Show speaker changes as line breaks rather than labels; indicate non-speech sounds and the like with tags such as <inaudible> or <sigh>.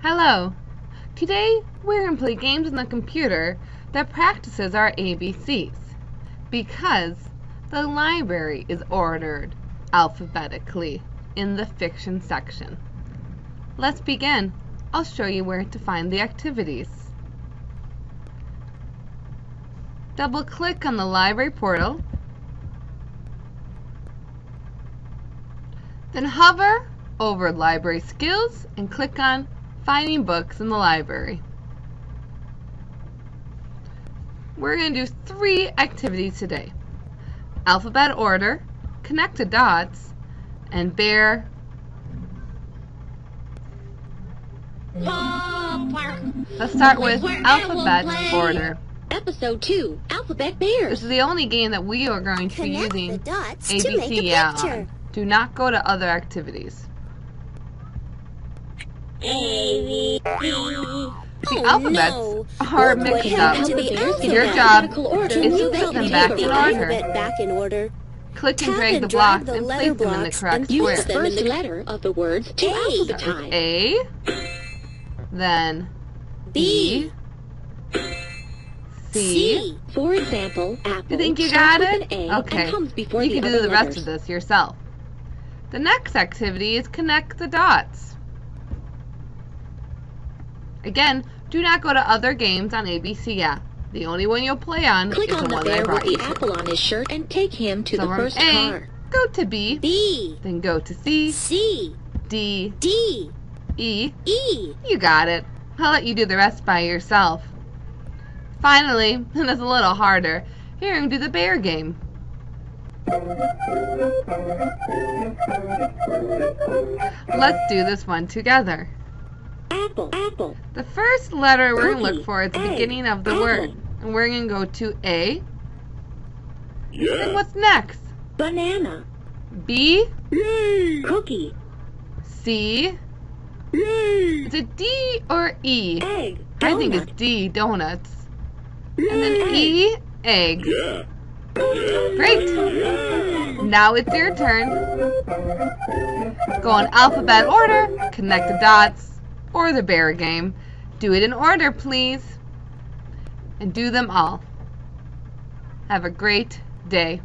Hello. Today we're going to play games on the computer that practices our ABCs because the library is ordered alphabetically in the fiction section. Let's begin. I'll show you where to find the activities. Double click on the library portal. Then hover over library skills and click on finding books in the library. We're going to do three activities today. Alphabet order, connect the dots, and bear Let's start with alphabet order.
Episode 2, Alphabet Bears.
This is the only game that we are going to be using
the dots to make a
ABC
picture.
on. Do not go to other activities.
A, B, C.
The
oh,
alphabets
no.
are mixed up.
to the alphabet.
Your job
order.
is to put them
the
back in order.
back in order.
Click and drag the blocks
the
and place them in the correct
Use
square.
the
them in
first
the-
letter of the words to
A.
alphabetize.
A, then
B,
C.
C.
For example, apple
You think you got it?
an A
Okay.
and comes before
You can do the rest
letters.
of this yourself. The next activity is connect the dots. Again, do not go to other games on ABC Yeah. The only one you'll play on
Click
is
on
the one I
bear with
brought you
the apple on his shirt and take him to
So
the
from
first
A,
car.
go to B,
B,
then go to C,
C,
D,
D,
E.
E.
You got it. I'll let you do the rest by yourself. Finally, <laughs> and it's a little harder, here I'm going to do the bear game. Let's do this one together. The first letter we're going to look for is the beginning of the word. And we're going to go to A. And what's next?
Banana.
B, Yay.
Cookie.
C. Yay. Is it D or E?
Egg.
I think it's. D, donuts. And then E, egg. Great. Now it's your turn. Go in alphabet order, connect the dots, or the bear game. Do it in order, please. And do them all. Have a great day.